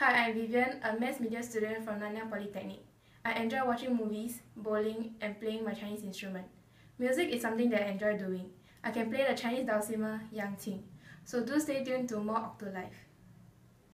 Hi, I'm Vivienne, a mass media student from Nanyang Polytechnic. I enjoy watching movies, bowling, and playing my Chinese instrument. Music is something that I enjoy doing. I can play the Chinese dulcimer, Yangqin. So do stay tuned to more Okto Live.